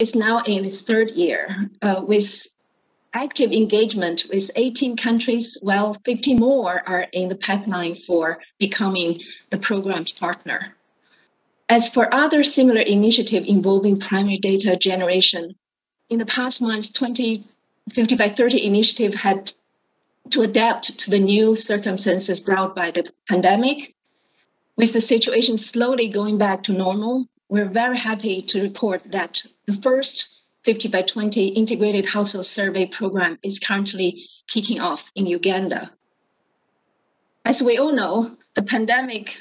is now in its third year uh, with active engagement with 18 countries, while 50 more are in the pipeline for becoming the program's partner. As for other similar initiatives involving primary data generation, in the past months, 20 50 by 30 initiative had to adapt to the new circumstances brought by the pandemic. With the situation slowly going back to normal, we're very happy to report that the first 50 by 20 integrated household survey program is currently kicking off in Uganda. As we all know, the pandemic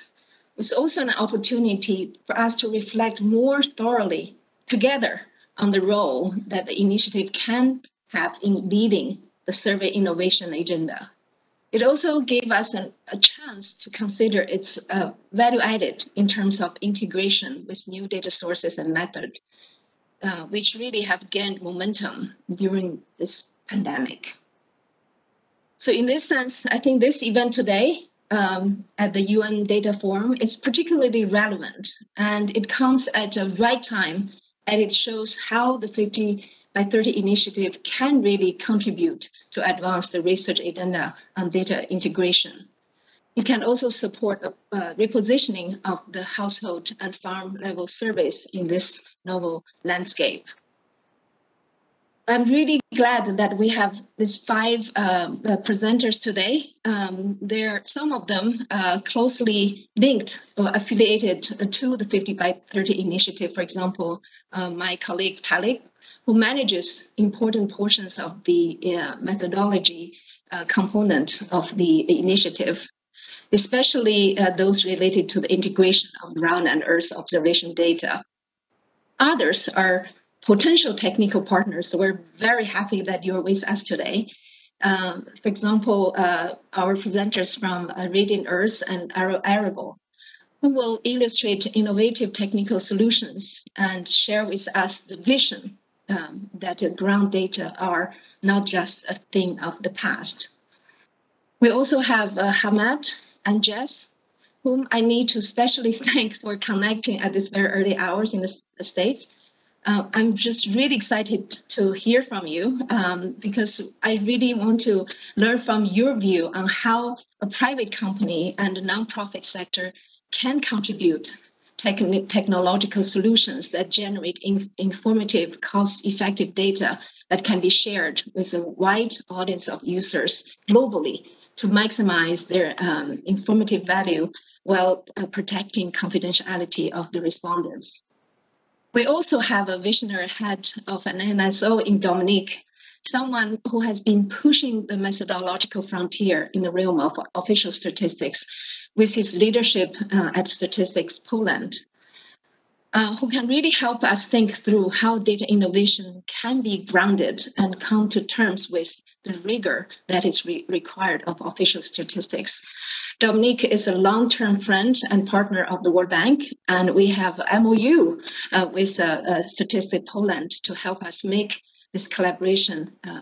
was also an opportunity for us to reflect more thoroughly together on the role that the initiative can have in leading the survey innovation agenda. It also gave us an, a chance to consider its uh, value added in terms of integration with new data sources and methods uh, which really have gained momentum during this pandemic. So, in this sense, I think this event today um, at the UN Data Forum is particularly relevant, and it comes at the right time, and it shows how the 50 by 30 initiative can really contribute to advance the research agenda on data integration. It can also support the uh, repositioning of the household and farm level service in this novel landscape. I'm really glad that we have these five uh, presenters today. Um, there, some of them uh, closely linked or affiliated to the 50 by 30 initiative. For example, uh, my colleague Talip, who manages important portions of the uh, methodology uh, component of the initiative especially uh, those related to the integration of ground and earth observation data. Others are potential technical partners. So we're very happy that you're with us today. Um, for example, uh, our presenters from uh, Radiant Earth and Arable, who will illustrate innovative technical solutions and share with us the vision um, that ground data are not just a thing of the past. We also have uh, Hamed, and Jess, whom I need to especially thank for connecting at this very early hours in the States. Uh, I'm just really excited to hear from you um, because I really want to learn from your view on how a private company and the nonprofit sector can contribute techn- technological solutions that generate in- informative, cost-effective data that can be shared with a wide audience of users globally to maximize their um, informative value while uh, protecting confidentiality of the respondents. We also have a visionary head of an NSO in Dominik, someone who has been pushing the methodological frontier in the realm of official statistics with his leadership uh, at Statistics Poland uh, who can really help us think through how data innovation can be grounded and come to terms with the rigor that is re- required of official statistics. Dominik is a long-term friend and partner of the World Bank, and we have MOU uh, with uh, uh, Statistics Poland to help us make this collaboration uh,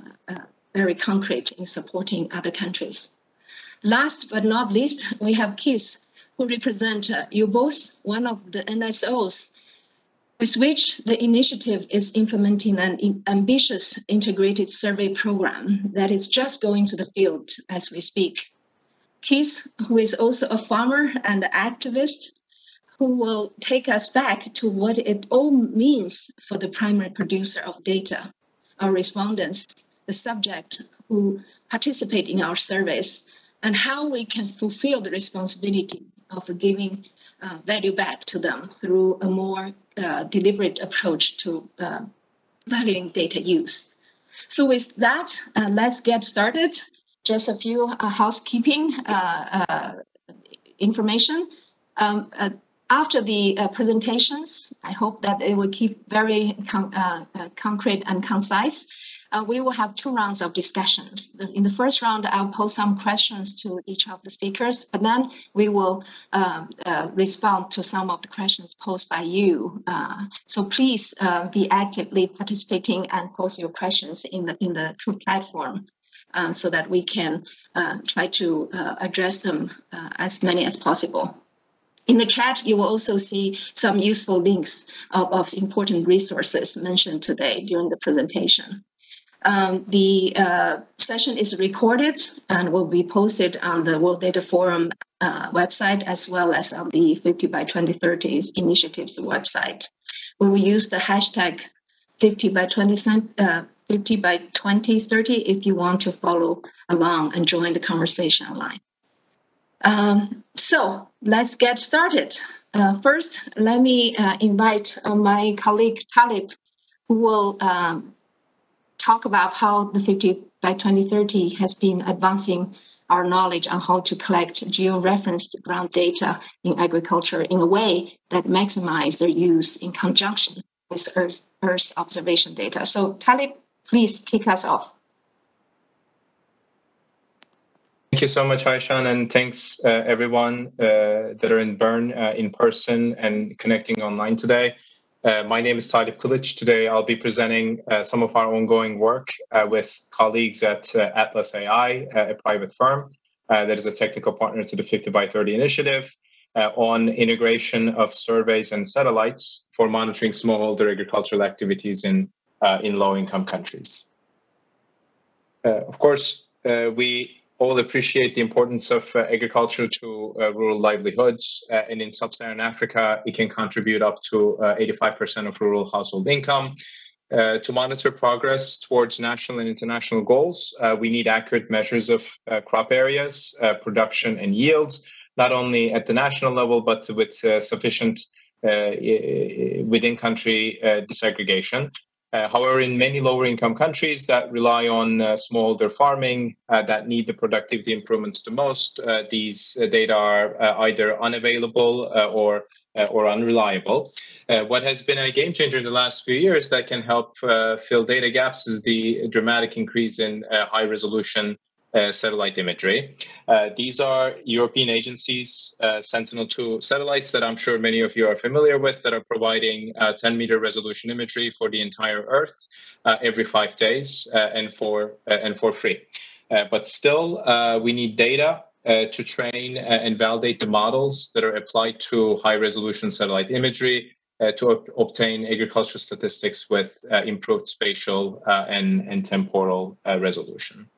very concrete in supporting other countries. Last but not least, we have Keith, who represent uh, both, one of the NSOs with which the initiative is implementing an ambitious integrated survey program that is just going to the field as we speak. Keith, who is also a farmer and activist, who will take us back to what it all means for the primary producer of data, our respondents, the subject who participate in our surveys, and how we can fulfill the responsibility of giving uh, value back to them through a more uh, deliberate approach to uh, valuing data use. So with that, uh, let's get started. Just a few uh, housekeeping uh, information. Um, after the presentations, I hope that it will keep very con concrete and concise uh, we will have two rounds of discussions. In the first round, I'll pose some questions to each of the speakers, but then we will um, uh, respond to some of the questions posed by you. Uh, so please uh, be actively participating and pose your questions in the in the two platform. Uh, so that we can uh, try to address them as many as possible. In the chat, you will also see some useful links of, of important resources mentioned today during the presentation. Um, the uh, session is recorded and will be posted on the World Data Forum uh, website as well as on the 50 by 2030 initiatives website. We will use the hashtag 50 by 20, uh, 50 by 2030 if you want to follow along and join the conversation online. Um, so let's get started. Uh, first, let me uh, invite uh, my colleague Talip, who will um, talk about how the 50 by 2030 has been advancing our knowledge on how to collect geo-referenced ground data in agriculture in a way that maximize their use in conjunction with Earth, Earth observation data. So Talip, please kick us off. Thank you so much, Aishan, and thanks uh, everyone uh, that are in Bern uh, in person and connecting online today. Uh, my name is Talip Kilic. Today I'll be presenting uh, some of our ongoing work uh, with colleagues at uh, Atlas AI, uh, a private firm uh, that is a technical partner to the 50 by 30 initiative on integration of surveys and satellites for monitoring smallholder agricultural activities in, in low-income countries. of course, we all appreciate the importance of uh, agriculture to uh, rural livelihoods. Uh, and in sub Saharan Africa, it can contribute up to 85% uh, of rural household income. Uh, to monitor progress towards national and international goals, uh, we need accurate measures of crop areas, production, and yields, not only at the national level, but with sufficient within country disaggregation. Uh, however, in many lower income countries that rely on uh, smallholder farming uh, that need the productivity improvements the most, uh, these uh, data are either unavailable or or unreliable. what has been a game changer in the last few years that can help fill data gaps is the dramatic increase in high resolution uh, satellite imagery. Uh, these are European agencies, uh, Sentinel-2 satellites that I'm sure many of you are familiar with that are providing 10 meter resolution imagery for the entire Earth every five days and for and for free. but still, we need data uh, to train and validate the models that are applied to high resolution satellite imagery uh, to obtain agricultural statistics with uh, improved spatial and, and temporal resolution.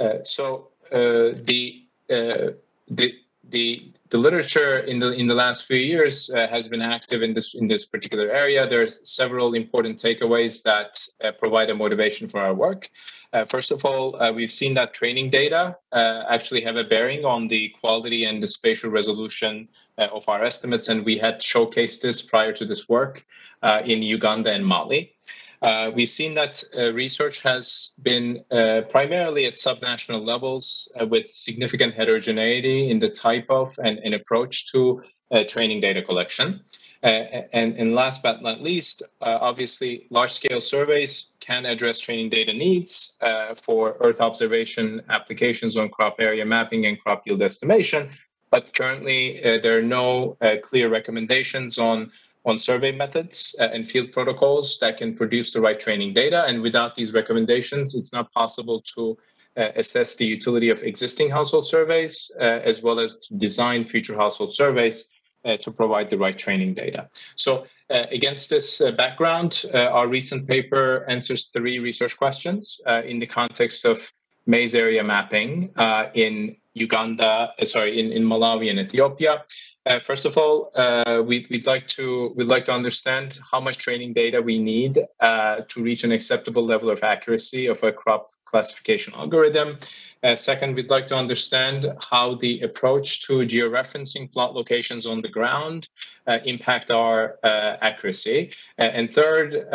Uh, so uh, the uh, the the the literature in the in the last few years uh, has been active in this in this particular area. There are several important takeaways that uh, provide a motivation for our work. Uh, first of all, we've seen that training data actually have a bearing on the quality and the spatial resolution of our estimates, and we had showcased this prior to this work in Uganda and Mali. Uh, we've seen that uh, research has been uh, primarily at subnational levels uh, with significant heterogeneity in the type of and, and approach to uh, training data collection. Uh, and, and, last but not least, obviously, large scale surveys can address training data needs for Earth observation applications on crop area mapping and crop yield estimation. But currently, there are no clear recommendations on on survey methods uh, and field protocols that can produce the right training data. And without these recommendations, it's not possible to uh, assess the utility of existing household surveys, uh, as well as to design future household surveys uh, to provide the right training data. So uh, against this uh, background, our recent paper answers three research questions in the context of maize area mapping in Uganda, sorry, in, in Malawi and Ethiopia, uh, first of all, uh, we'd, we'd, like to we'd like to understand how much training data we need uh, to reach an acceptable level of accuracy of a crop classification algorithm. Uh, second, we'd like to understand how the approach to georeferencing plot locations on the ground uh, impact our uh, accuracy. and third,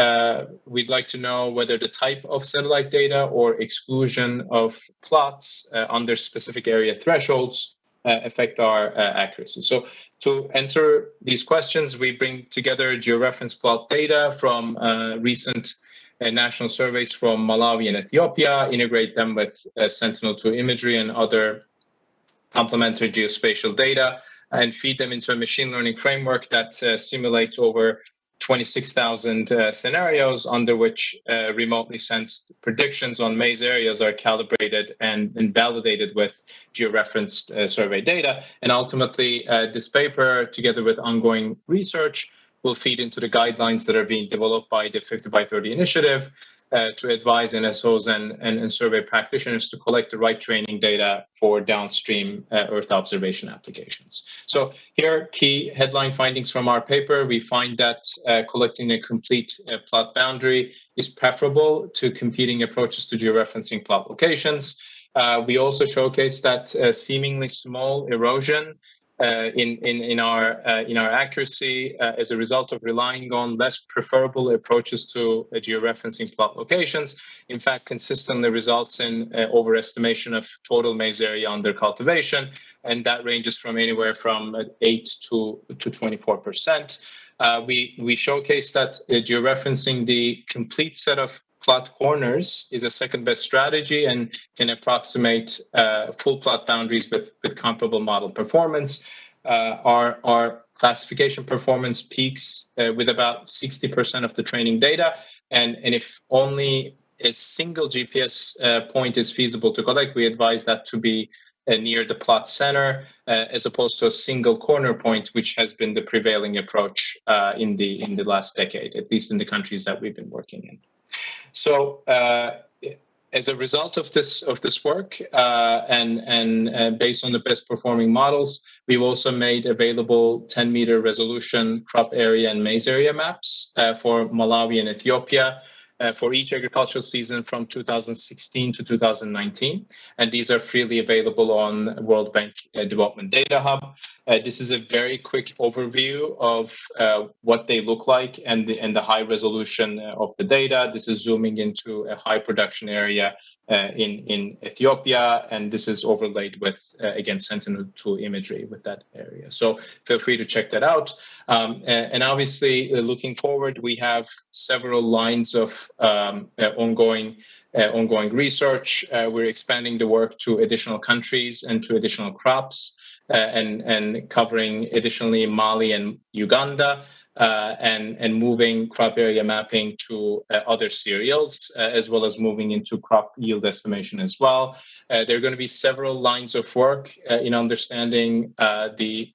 we'd like to know whether the type of satellite data or exclusion of plots under specific area thresholds uh, affect our uh, accuracy. So to answer these questions, we bring together georeference plot data from uh, recent national surveys from Malawi and Ethiopia, integrate them with Sentinel-2 imagery and other complementary geospatial data, and feed them into a machine learning framework that simulates over 26,000 uh, scenarios under which uh, remotely sensed predictions on maize areas are calibrated and, and validated with georeferenced uh, survey data. And ultimately, uh, this paper, together with ongoing research, will feed into the guidelines that are being developed by the 50 by 30 initiative uh, to advise NSOs and, and, and, survey practitioners to collect the right training data for downstream uh, Earth observation applications. So here, key headline findings from our paper. We find that uh, collecting a complete uh, plot boundary is preferable to competing approaches to georeferencing plot locations. Uh, we also showcase that uh, seemingly small erosion uh, in, in, in, our, uh, in our accuracy uh, as a result of relying on less preferable approaches to georeferencing plot locations, in fact, consistently results in overestimation of total maize area under cultivation, and that ranges from anywhere from 8 to, to 24%. Uh, we we showcase that uh, georeferencing the complete set of plot corners is a second best strategy and can approximate uh, full plot boundaries with, with comparable model performance. Uh, our, our classification performance peaks uh, with about 60% of the training data. And, and if only a single GPS uh, point is feasible to collect, we advise that to be uh, near the plot center uh, as opposed to a single corner point, which has been the prevailing approach in the in the last decade, at least in the countries that we've been working in. So uh, as a result of this of this work uh, and and uh, based on the best performing models, we've also made available 10 meter resolution crop area and maize area maps uh, for Malawi and Ethiopia. Uh, for each agricultural season from 2016 to 2019. And these are freely available on World Bank uh, Development Data Hub. Uh, this is a very quick overview of uh, what they look like and the, and the high resolution uh, of the data. This is zooming into a high production area uh, in, in Ethiopia, and this is overlaid with, uh, again, Sentinel-2 imagery with that area. So feel free to check that out. Um, and, obviously, uh, looking forward, we have several lines of um, ongoing ongoing research. we're expanding the work to additional countries and to additional crops. Uh, and and covering additionally Mali and Uganda. Uh, and and moving crop area mapping to uh, other cereals, uh, as well as moving into crop yield estimation as well. Uh, there are going to be several lines of work uh, in understanding the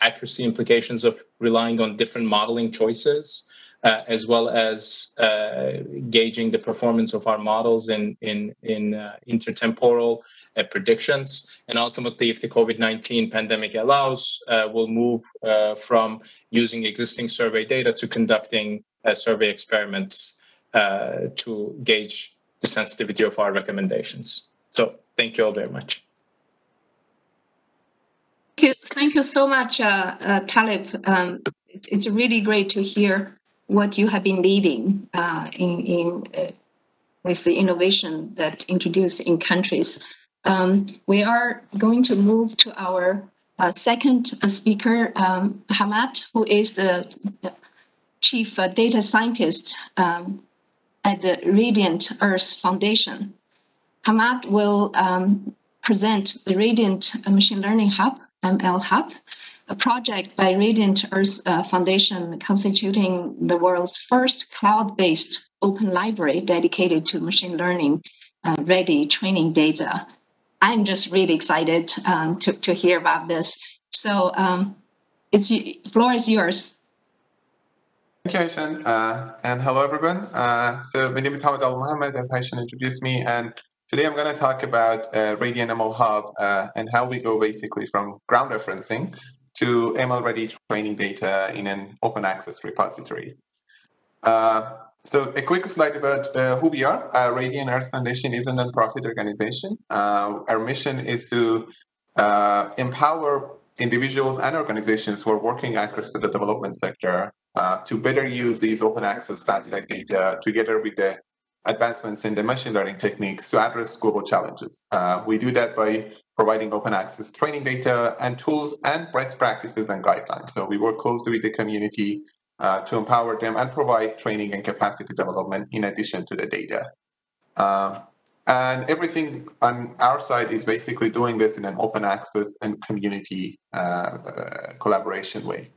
accuracy implications of relying on different modeling choices, as well as gauging the performance of our models in in in intertemporal uh, predictions. And ultimately, if the COVID 19 pandemic allows, uh, we'll move uh, from using existing survey data to conducting survey experiments to gauge the sensitivity of our recommendations. So, thank you all very much. Thank you, thank you so much, uh, uh, Talip. Um, it's, it's really great to hear what you have been leading uh, in, in with the innovation that introduced in countries um, we are going to move to our uh, second uh, speaker, um, Hamed, who is the chief uh, data scientist um, at the Radiant Earth Foundation. Hamed will um, present the Radiant Machine Learning Hub, ML Hub, a project by Radiant Earth uh, Foundation constituting the world's first cloud-based open library dedicated to machine learning uh, ready training data I'm just really excited um, to, to hear about this. So um, it's floor is yours. Thank you, Aishan. Uh, and hello, everyone. Uh, so my name is Hamed Alemohammad, as Aishan introduced me. And today I'm going to talk about uh, Radiant ML Hub uh, and how we go basically from ground referencing to ML ready training data in an open access repository. So a quick slide about uh, who we are. Uh, Radiant Earth Foundation is a nonprofit organization. Uh, our mission is to uh, empower individuals and organizations who are working across the development sector uh, to better use these open access satellite data together with the advancements in the machine learning techniques to address global challenges. Uh, we do that by providing open access training data and tools and best practices and guidelines. So we work closely with the community uh, to empower them and provide training and capacity development in addition to the data. Um, and everything on our side is basically doing this in an open access and community uh, uh, collaboration way.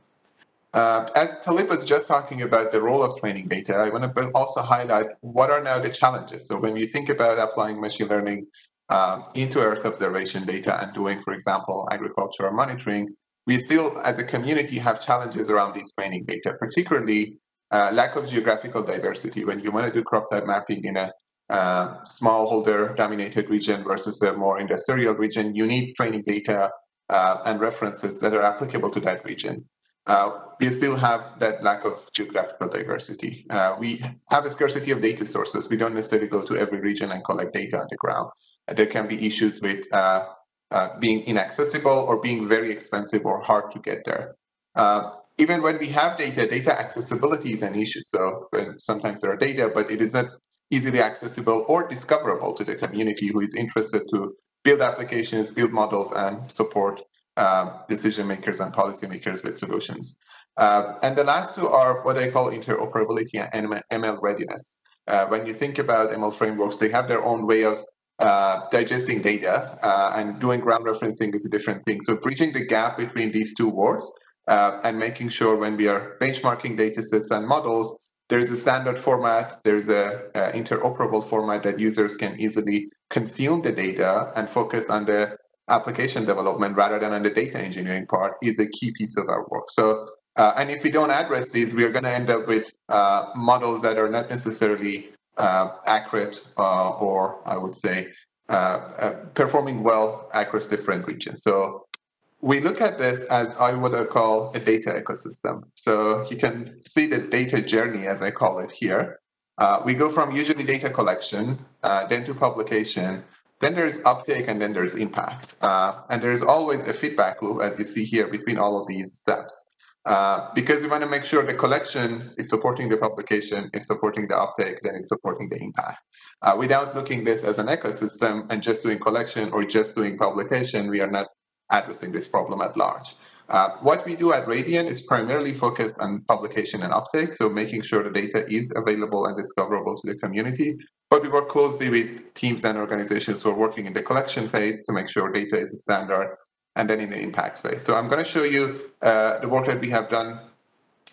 Uh, as Talip was just talking about the role of training data, I want to also highlight what are now the challenges. So when you think about applying machine learning um, into Earth observation data and doing, for example, agricultural monitoring, we still, as a community, have challenges around these training data, particularly uh, lack of geographical diversity. When you want to do crop type mapping in a uh, smallholder dominated region versus a more industrial region, you need training data uh, and references that are applicable to that region. Uh, we still have that lack of geographical diversity. Uh, we have a scarcity of data sources. We don't necessarily go to every region and collect data on the ground. there can be issues with uh, uh, being inaccessible or being very expensive or hard to get there. Uh, even when we have data, data accessibility is an issue. So sometimes there are data, but it is not easily accessible or discoverable to the community who is interested to build applications, build models, and support uh, decision makers and policymakers with solutions. Uh, and the last two are what I call interoperability and ML readiness. Uh, when you think about ML frameworks, they have their own way of uh, digesting data uh, and doing ground referencing is a different thing. So bridging the gap between these two worlds uh, and making sure when we are benchmarking data sets and models, there's a standard format, there's a, a interoperable format that users can easily consume the data and focus on the application development rather than on the data engineering part is a key piece of our work. So, uh, and if we don't address these, we are going to end up with uh, models that are not necessarily accurate uh, or I would say uh, uh, performing well across different regions. So we look at this as I would call a data ecosystem. So you can see the data journey, as I call it here. we go from usually data collection, then to publication, then there's uptake and then there's impact. Uh, and there's always a feedback loop, as you see here, between all of these steps. Uh, because we want to make sure the collection is supporting the publication, is supporting the uptake, then it's supporting the impact. Uh, without looking this as an ecosystem and just doing collection or just doing publication, we are not addressing this problem at large. Uh, what we do at Radiant is primarily focused on publication and uptake, so making sure the data is available and discoverable to the community. But we work closely with teams and organizations who are working in the collection phase to make sure data is a standard, and then in the impact phase. So I'm going to show you uh, the work that we have done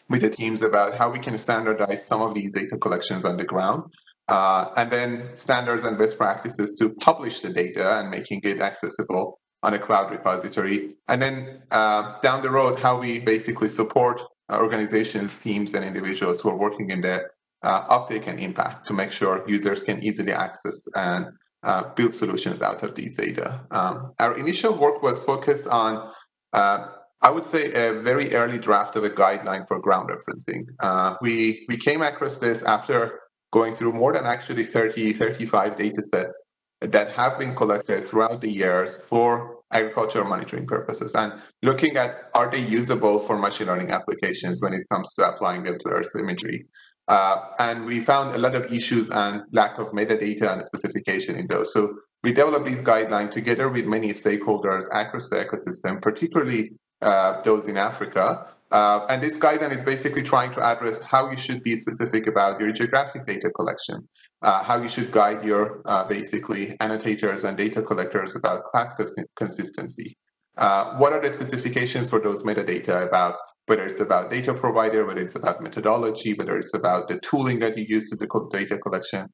with the teams about how we can standardize some of these data collections on the ground, uh, and then standards and best practices to publish the data and making it accessible on a cloud repository. And then uh, down the road, how we basically support organizations, teams, and individuals who are working in the uh, uptake and impact to make sure users can easily access and uh, build solutions out of these data. Um, our initial work was focused on, uh, I would say, a very early draft of a guideline for ground referencing. Uh, we, we came across this after going through more than actually 30, 35 data sets that have been collected throughout the years for agricultural monitoring purposes and looking at are they usable for machine learning applications when it comes to applying them to earth imagery uh, and we found a lot of issues and lack of metadata and specification in those so we developed these guidelines together with many stakeholders across the ecosystem particularly uh, those in africa uh, and this guideline is basically trying to address how you should be specific about your geographic data collection, uh, how you should guide your uh, basically annotators and data collectors about class cons consistency. Uh, what are the specifications for those metadata about whether it's about data provider, whether it's about methodology, whether it's about the tooling that you use to do data collection.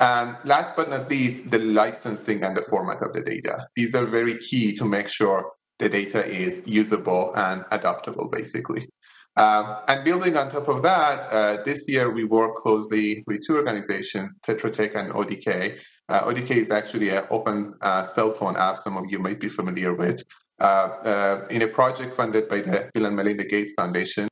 And last but not least, the licensing and the format of the data. These are very key to make sure the data is usable and adaptable, basically. Um, and building on top of that, uh, this year we work closely with two organizations, Tetra Tech and ODK. Uh, ODK is actually an open uh, cell phone app some of you might be familiar with, in a project funded by the Bill and Melinda Gates Foundation.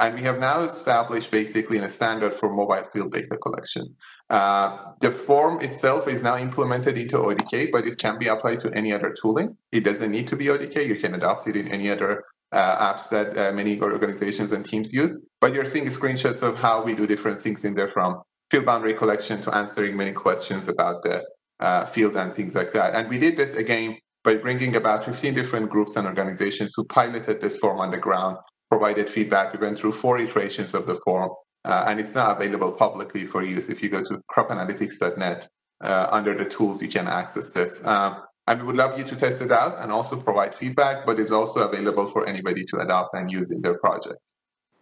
And we have now established basically a standard for mobile field data collection. Uh, the form itself is now implemented into ODK, but it can be applied to any other tooling. It doesn't need to be ODK. You can adopt it in any other uh, apps that uh, many organizations and teams use. But you're seeing screenshots of how we do different things in there from field boundary collection to answering many questions about the uh, field and things like that. And we did this again by bringing about 15 different groups and organizations who piloted this form on the ground provided feedback. We went through four iterations of the form, uh, and it's now available publicly for use. If you go to cropanalytics.net, uh, under the tools, you can access this. Um, and we would love you to test it out and also provide feedback, but it's also available for anybody to adopt and use in their project.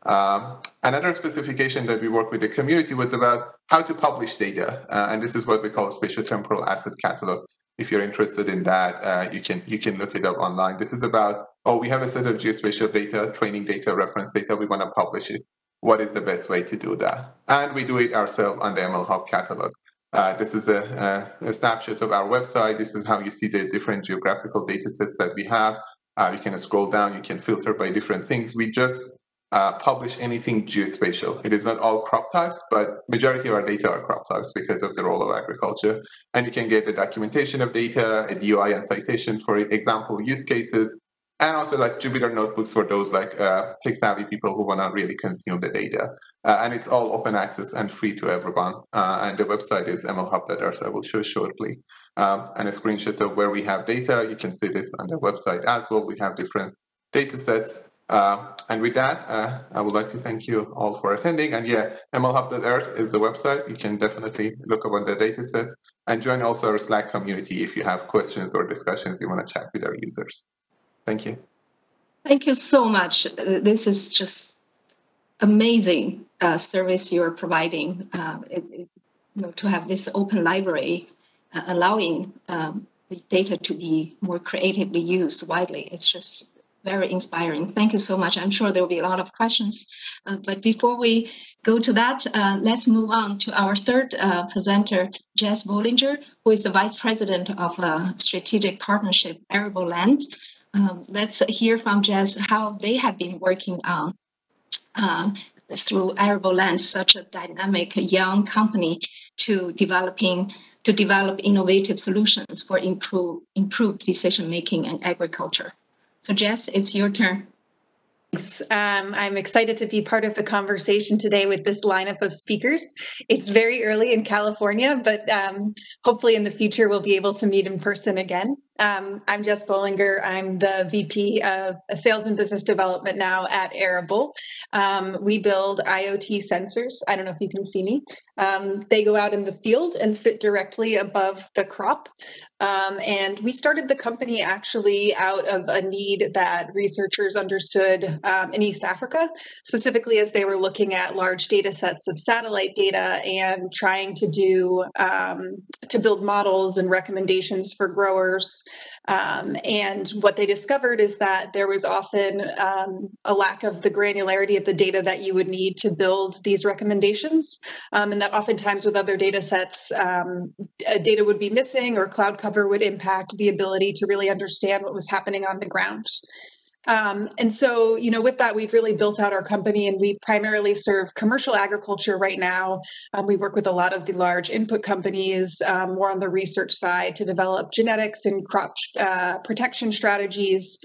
Um, another specification that we worked with the community was about how to publish data, uh, and this is what we call spatial temporal asset catalog. If you're interested in that, uh, you can you can look it up online. This is about oh, we have a set of geospatial data, training data, reference data. We want to publish it. What is the best way to do that? And we do it ourselves on the ML Hub catalog. Uh, this is a, a, a, snapshot of our website. This is how you see the different geographical data sets that we have. Uh, you can scroll down, you can filter by different things. We just uh, publish anything geospatial. It is not all crop types, but majority of our data are crop types because of the role of agriculture. And you can get the documentation of data, a DOI and citation for example use cases, and also like Jupyter notebooks for those like uh, tech savvy people who want to really consume the data. Uh, and it's all open access and free to everyone. Uh, and the website is mlhub.earth, I will show shortly. Um, and a screenshot of where we have data. You can see this on the website as well. We have different data sets. Uh, and with that, uh, I would like to thank you all for attending. And yeah, mlhub.earth is the website. You can definitely look up on the data sets and join also our Slack community if you have questions or discussions you want to chat with our users. Thank you. Thank you so much. This is just amazing uh, service you're providing. Uh, it, it, you know, to have this open library uh, allowing um, the data to be more creatively used widely. It's just very inspiring. Thank you so much. I'm sure there will be a lot of questions. Uh, but before we go to that, uh, let's move on to our third uh, presenter, Jess Bollinger, who is the Vice President of uh, Strategic Partnership Arable Labs. Um, let's hear from Jess how they have been working on uh, through Arable Labs, such a dynamic young company, to developing to develop innovative solutions for improve improved decision making and agriculture. So, Jess, it's your turn. Thanks. Um, I'm excited to be part of the conversation today with this lineup of speakers. It's very early in California, but um, hopefully in the future we'll be able to meet in person again. Um, I'm Jess Bollinger. I'm the VP of Sales and Business Development now at Arable. Um, we build IoT sensors. I don't know if you can see me. Um, they go out in the field and sit directly above the crop. Um, and we started the company actually out of a need that researchers understood um, in East Africa, specifically as they were looking at large data sets of satellite data and trying to do um, to build models and recommendations for growers um, and what they discovered is that there was often um, a lack of the granularity of the data that you would need to build these recommendations. Um, and that oftentimes with other data sets, um, data would be missing or cloud cover would impact the ability to really understand what was happening on the ground. Um, and so, you know, with that, we've really built out our company and we primarily serve commercial agriculture right now. Um, we work with a lot of the large input companies, um, more on the research side to develop genetics and crop uh, protection strategies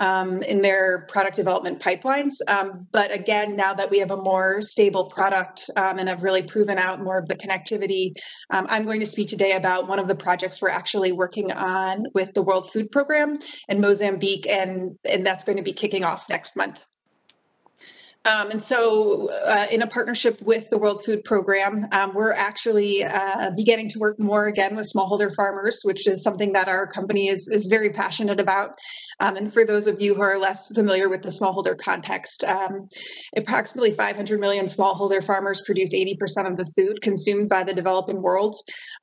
um, in their product development pipelines. Um, but again, now that we have a more stable product um, and have really proven out more of the connectivity, um, I'm going to speak today about one of the projects we're actually working on with the World Food Program in Mozambique, and, and that's going to be kicking off next month. Um, and so, uh, in a partnership with the World Food Program, um, we're actually uh, beginning to work more again with smallholder farmers, which is something that our company is, is very passionate about. Um, and for those of you who are less familiar with the smallholder context, um, approximately 500 million smallholder farmers produce 80% of the food consumed by the developing world.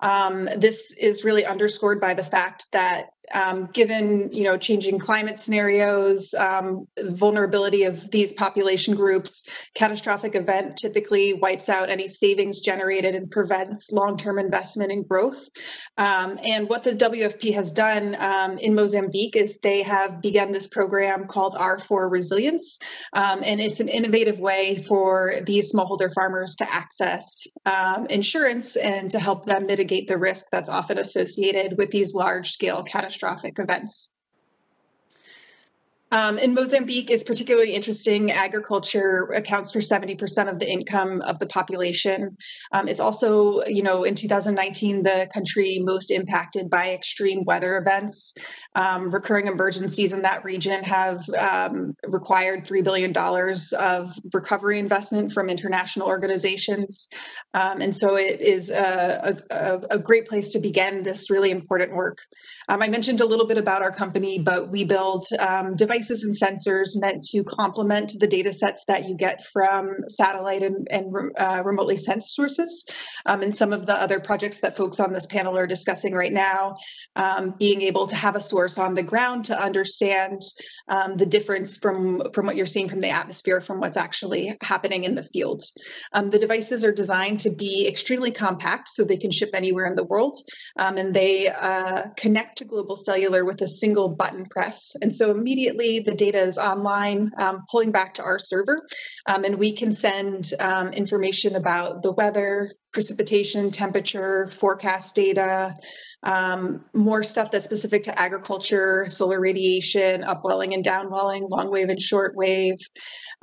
Um, this is really underscored by the fact that um, given you know changing climate scenarios um, vulnerability of these population groups catastrophic event typically wipes out any savings generated and prevents long-term investment and growth. Um, and what the wfp has done um, in mozambique is they have begun this program called r4 resilience. Um, and it's an innovative way for these smallholder farmers to access um, insurance and to help them mitigate the risk that's often associated with these large scale catastrophic catastrophic events. Um, in Mozambique is particularly interesting. Agriculture accounts for 70% of the income of the population. Um, it's also, you know, in 2019, the country most impacted by extreme weather events. Um, recurring emergencies in that region have um, required $3 billion of recovery investment from international organizations. Um, and so it is a, a, a, great place to begin this really important work. Um, I mentioned a little bit about our company, but we build devices devices and sensors meant to complement the data sets that you get from satellite and, and uh, remotely sensed sources. Um, and some of the other projects that folks on this panel are discussing right now, um, being able to have a source on the ground to understand um, the difference from, from what you're seeing from the atmosphere from what's actually happening in the field. Um, the devices are designed to be extremely compact so they can ship anywhere in the world. Um, and they uh, connect to global cellular with a single button press. And so immediately the data is online, um, pulling back to our server, um, and we can send um, information about the weather, precipitation, temperature, forecast data, um, more stuff that's specific to agriculture, solar radiation, upwelling and downwelling, long wave and short wave,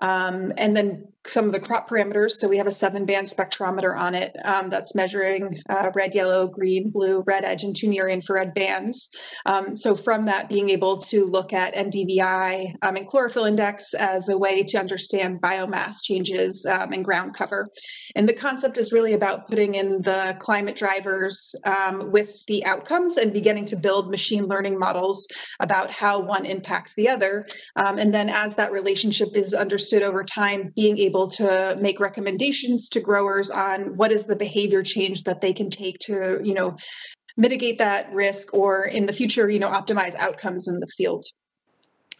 um, and then some of the crop parameters. So we have a seven band spectrometer on it um, that's measuring uh, red, yellow, green, blue, red edge, and two near infrared bands. Um, so from that, being able to look at NDVI um, and chlorophyll index as a way to understand biomass changes um, and ground cover. And the concept is really about putting in the climate drivers with the outcomes and beginning to build machine learning models about how one impacts the other. Um, and then as that relationship is understood over time, being able able to make recommendations to growers on what is the behavior change that they can take to, you know, mitigate that risk or in the future, you know, optimize outcomes in the field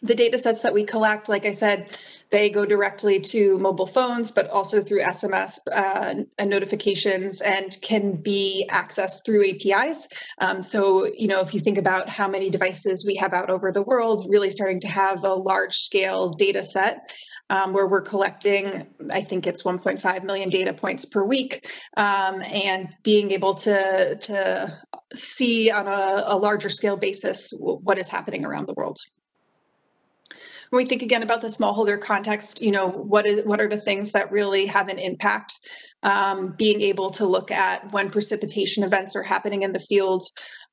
the data sets that we collect, like I said, they go directly to mobile phones, but also through SMS uh, and notifications and can be accessed through APIs. Um, so, you know, if you think about how many devices we have out over the world, really starting to have a large scale data set um, where we're collecting, I think it's 1.5 million data points per week, um, and being able to, to see on a, a larger scale basis what is happening around the world when we think again about the smallholder context, you know, what is what are the things that really have an impact? Um, being able to look at when precipitation events are happening in the field.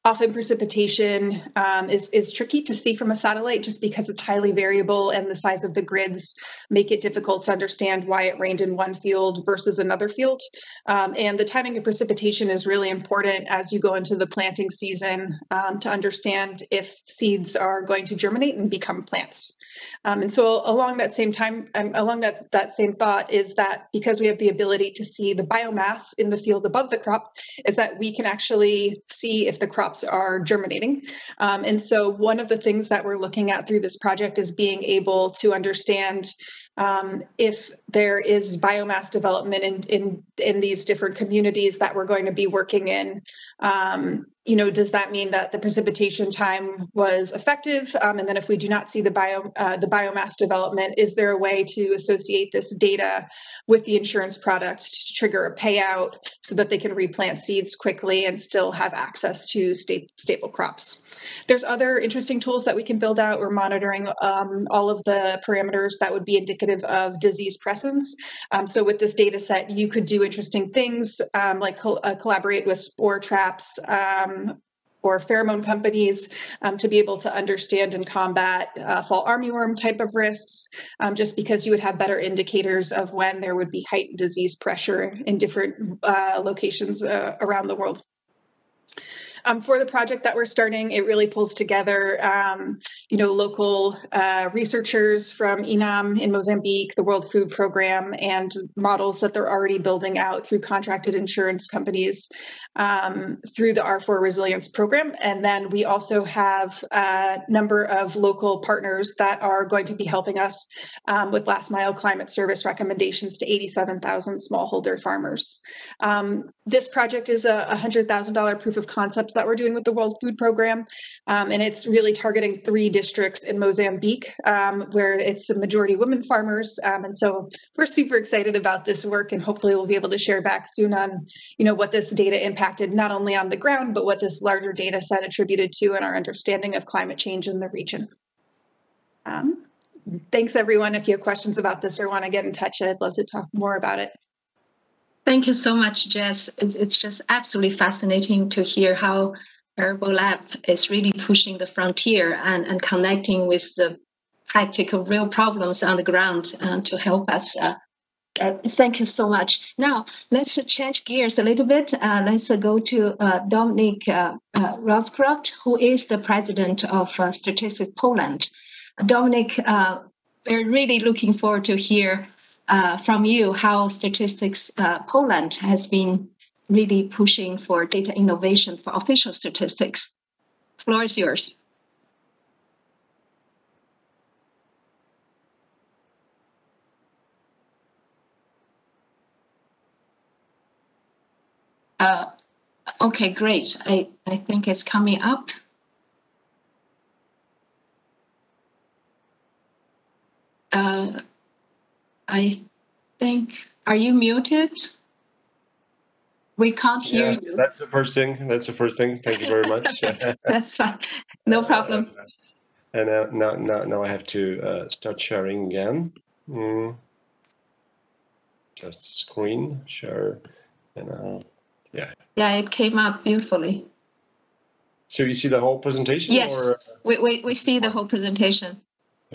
Often precipitation um, is is tricky to see from a satellite just because it's highly variable and the size of the grids make it difficult to understand why it rained in one field versus another field. Um, and the timing of precipitation is really important as you go into the planting season um, to understand if seeds are going to germinate and become plants. Um, and so along that same time, um, along that, that same thought is that because we have the ability to see the biomass in the field above the crop, is that we can actually see if the crops are germinating. Um, and so one of the things that we're looking at through this project is being able to understand um, if there is biomass development in, in in these different communities that we're going to be working in um, you know does that mean that the precipitation time was effective? Um, and then if we do not see the bio uh, the biomass development is there a way to associate this data with the insurance product to trigger a payout so that they can replant seeds quickly and still have access to sta- staple crops there's other interesting tools that we can build out. We're monitoring um, all of the parameters that would be indicative of disease presence. Um, so with this data set, you could do interesting things um, like col- uh, collaborate with spore traps um, or pheromone companies um, to be able to understand and combat uh, fall armyworm type of risks, um, just because you would have better indicators of when there would be heightened disease pressure in different uh, locations uh, around the world. Um, for the project that we're starting, it really pulls together, um, you know, local uh, researchers from INAM in Mozambique, the World Food Program, and models that they're already building out through contracted insurance companies um, through the R4 Resilience Program. And then we also have a number of local partners that are going to be helping us um, with last mile climate service recommendations to 87,000 smallholder farmers. Um, this project is a $100,000 proof of concept that we're doing with the World Food Program. Um, and it's really targeting three districts in Mozambique um, where it's a majority women farmers. Um, and so we're super excited about this work and hopefully we'll be able to share back soon on, you know, what this data impacted not only on the ground, but what this larger data set attributed to in our understanding of climate change in the region. Um, thanks everyone. If you have questions about this or want to get in touch, I'd love to talk more about it. Thank you so much, Jess. It's, it's just absolutely fascinating to hear how Lab is really pushing the frontier and, and connecting with the practical, real problems on the ground uh, to help us. Uh, uh, thank you so much. Now, let's change gears a little bit. Uh, let's go to uh, Dominik uh, Rozkrut, who is the president of Statistics Poland. Dominik, uh, we're really looking forward to hear uh, from you how Statistics uh, Poland has been really pushing for data innovation for official statistics. Floor is yours. Uh, okay, great. I, I think it's coming up. Uh, I think, are you muted? We can't hear Yeah, you. that's the first thing. That's the first thing. Thank you very much. That's fine. No problem. And uh, now, now, now I have to uh, start sharing again. Mm. Just screen share, and uh, yeah. Yeah, it came up beautifully. So you see the whole presentation? Yes. Or? We, we, we see the whole presentation.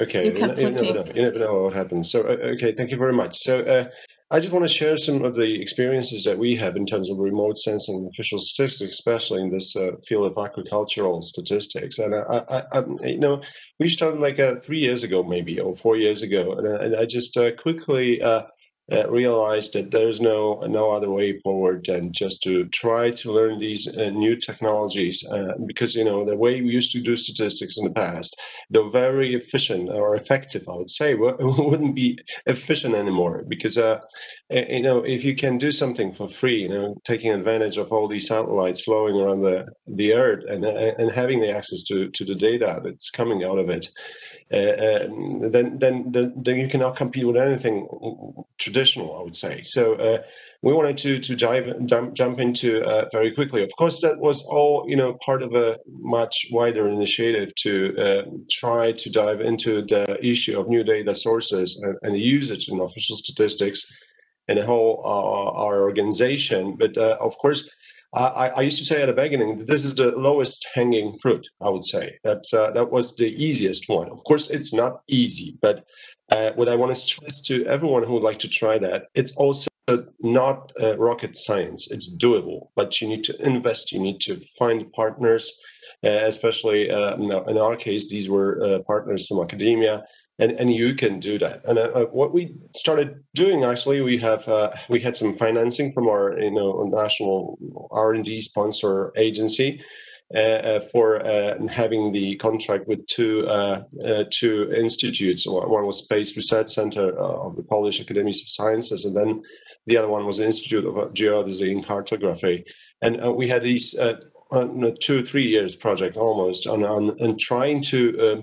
Okay, You you, can ne- you never know. You never know what happens. So, uh, okay, thank you very much. So, uh, I just want to share some of the experiences that we have in terms of remote sensing and official statistics, especially in this uh, field of agricultural statistics. And I, I, I, you know, we started like uh, three years ago, maybe, or four years ago, and, I- and I just uh, quickly uh, realized that there's no no other way forward than just to try to learn these uh, new technologies, uh, because you know the way we used to do statistics in the past though very efficient or effective, I would say, wo- wouldn't be efficient anymore. Because, uh, eh, you know, if you can do something for free, you know, taking advantage of all these satellites flowing around the, the Earth and and having the access to, to the data that's coming out of it, uh, uh, then, then then you cannot compete with anything traditional, I would say. So. Uh, we wanted to to dive jump, jump into uh, very quickly. Of course, that was all you know part of a much wider initiative to uh, try to dive into the issue of new data sources and, and usage in official statistics and the whole uh, our organization. But of course. I, I used to say at the beginning that this is the lowest hanging fruit. I would say that uh, that was the easiest one. Of course, it's not easy, but uh, what I want to stress to everyone who would like to try that, it's also not uh, rocket science. It's doable, but you need to invest. You need to find partners, uh, especially uh, in our- case, these were uh, partners from academia, and, and you can do that. And uh, uh, what we started doing actually, we have uh, we had some financing from our you know national R and D sponsor agency. Uh, uh, for uh, having the contract with two two institutes. One was Space Research Center of the Polish Academy of Sciences, and then the other one was the Institute of Geodesy and Cartography. And we had these uh, on a two, three years project almost on, on and trying to uh,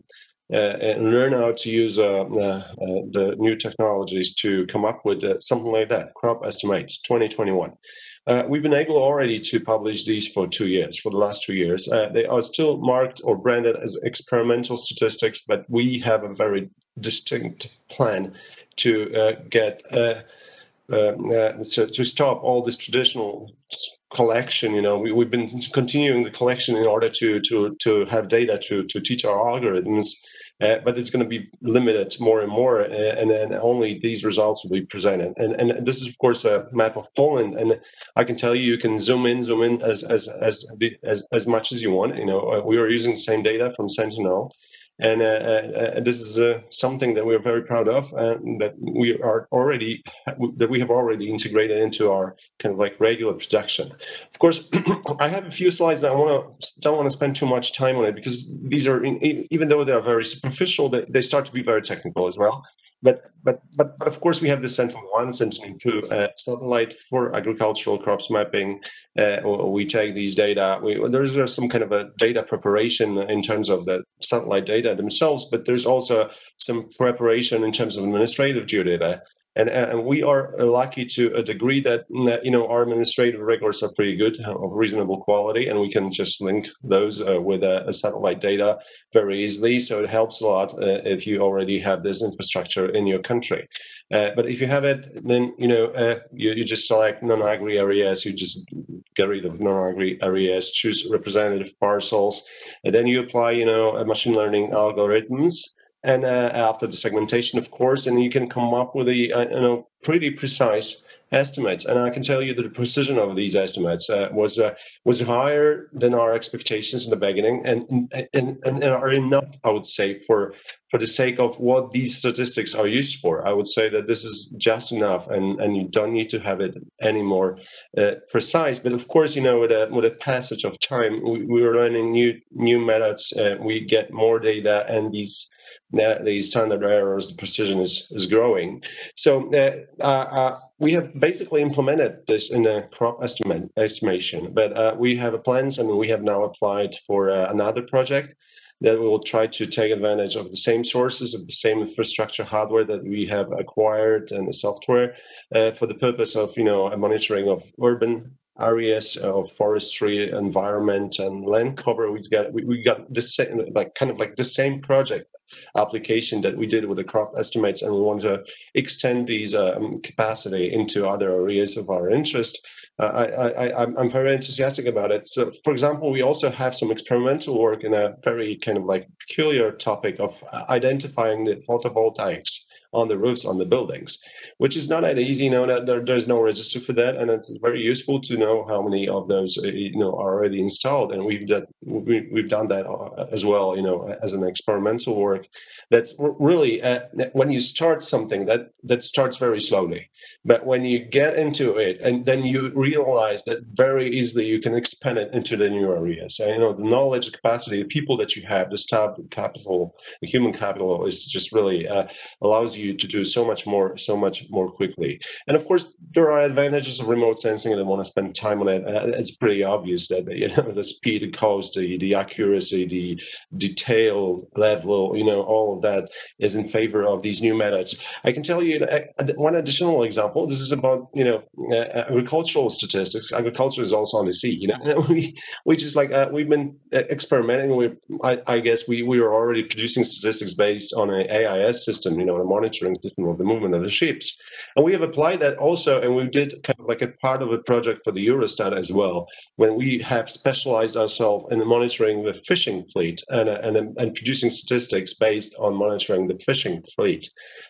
and learn how to use uh, uh, uh, the new technologies to come up with uh, something like that, crop estimates 2021. Uh, we've been able already to publish these for two years, for the last two years. Uh, they are still marked or branded as experimental statistics, but we have a very distinct plan to uh, get uh, uh, uh, so to stop all this traditional collection. You know, we, we've been continuing the collection in order to to to have data to to teach our algorithms. Uh, but it's going to be limited more and more, uh, and then only these results will be presented. And and this is of course a map of Poland, and I can tell you you can zoom in, zoom in as as as the, as, as much as you want. You know, uh, we are using the same data from Sentinel, and uh, uh, uh, this is something that we are very proud of, and that we are already that we have already integrated into our kind of like regular production. Of course, I have a few slides that I want to don't want to spend too much time on it because these are in, even though they are very superficial, they, they start to be very technical as well. But but but but of course we have the Sentinel one, Sentinel two uh, satellite for agricultural crops mapping. Uh, we take these data. We, there's uh, some kind of a data preparation in terms of the satellite data themselves, but there's also some preparation in terms of administrative geodata. And, and we are lucky to a degree that you know our administrative records are pretty good of reasonable quality, and we can just link those uh, with a, a satellite data very easily. So it helps a lot uh, if you already have this infrastructure in your country. Uh, but if you have it, then you know uh, you, you just select non-agri areas. You just get rid of non-agri areas, choose representative parcels, and then you apply you know machine learning algorithms and uh, after the segmentation, of course, and you can come up with a uh, you know pretty precise estimates. And I can tell you that the precision of these estimates uh, was uh, was higher than our expectations in the beginning, and and, and are enough, I would say, for for the sake of what these statistics are used for. I would say that this is just enough, and, and you don't need to have it any more uh, precise. But of course, you know, with a with a passage of time, we, we are learning new new methods. We get more data, and these these standard errors, the precision is is growing. So uh, uh, uh, we have basically implemented this in a crop estimate estimation, but uh, we have plans, and we have now applied for uh, another project that will try to take advantage of the same sources of the same infrastructure hardware that we have acquired and the software uh, for the purpose of you know a monitoring of urban areas of forestry environment and land cover we got we, we got the same like kind of like the same project application that we did with the crop estimates and we want to extend these um, capacity into other areas of our interest uh, I, I, I'm very enthusiastic about it. So, for example, we also have some experimental work in a very kind of like peculiar topic of identifying the photovoltaics on the roofs on the buildings, which is not that easy. You know there, there's no register for that, and it's very useful to know how many of those uh, you know are already installed. And we've we, we've done that uh, as well. You know, as an experimental work. That's really uh, when you start something that that starts very slowly, but when you get into it, and then you realize that very easily you can expand it into the new areas. And you know, the knowledge, capacity, the people that you have, the staff, the capital, the human capital is just really uh, allows you you to do so much more, so much more quickly. And of course, there are advantages of remote sensing, and I want to spend time on it. Uh, it's pretty obvious that you know the speed, the cost, the, the accuracy, the detail level, you know, all of that is in favor of these new methods. I can tell you uh, one additional example. This is about you know uh, agricultural statistics. Agriculture is also on the sea. You know, we we just like uh, we've been experimenting with. I, I guess we we are already producing statistics based on an AIS system. You know, a monitoring system of the movement of the ships. And we have applied that also, and we did kind of like a part of a project for the Eurostat as well, when we have specialized ourselves in monitoring the fishing fleet and, uh, and, and producing statistics based on monitoring the fishing fleet,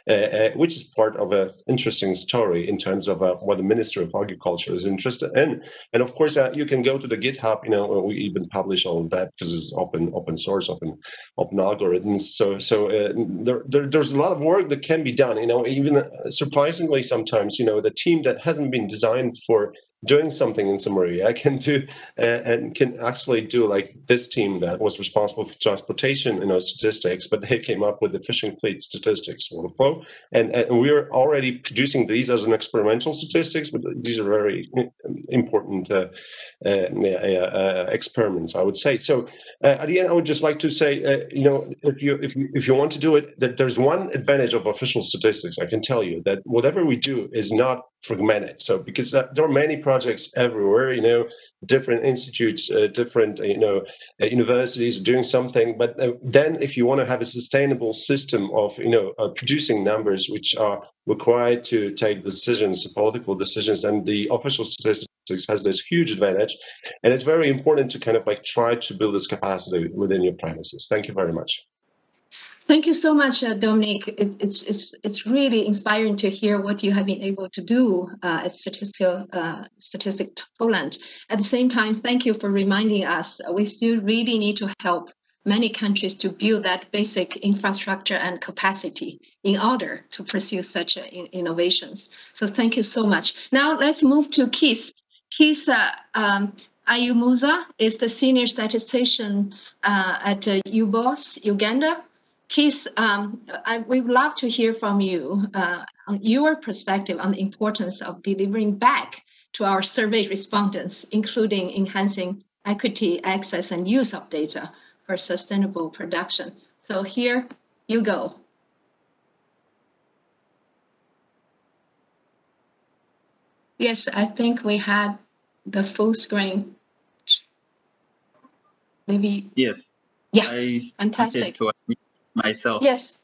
uh, uh, which is part of an interesting story in terms of uh, what the Ministry of Agriculture is interested in. And of course, uh, you can go to the GitHub, you know, we even publish all of that because it's open, open source, open, open algorithms. So, so uh, there, there, there's a lot of work that can can be done. You know, even uh, surprisingly, sometimes you know the team that hasn't been designed for doing something in some area can do uh, and can actually do like this team that was responsible for transportation you know statistics but they came up with the fishing fleet statistics workflow and, and we're already producing these as an experimental statistics but these are very important uh, uh, uh experiments i would say. So uh, at the end i would just like to say uh, you know if you if you if you want to do it that there's one advantage of official statistics i can tell you that whatever we do is not fragmented. So because there are many projects everywhere you know different institutes uh, different uh, you know uh, universities doing something. But uh, then if you want to have a sustainable system of you know uh, producing numbers which are required to take decisions political decisions and the official statistics has this huge advantage. And it's very important to kind of like try to build this capacity within your premises. Thank you very much Thank you so much, uh, Dominik. It, it's, it's, it's really inspiring to hear what you have been able to do uh, at Statistical uh, Statistic Poland. At the same time, thank you for reminding us we still really need to help many countries to build that basic infrastructure and capacity in order to pursue such uh, in innovations. So thank you so much. Now let's move to Keith. Keith uh, um, Ayumuza is the senior statistician uh, at uh, UBOS, Uganda. Keith, um, I, we would love to hear from you uh, on your perspective on the importance of delivering back to our survey respondents, including enhancing equity, access, and use of data for sustainable production. So here you go. Yes, I think we had the full screen. Maybe. Yes. Yeah, I fantastic myself. Yes.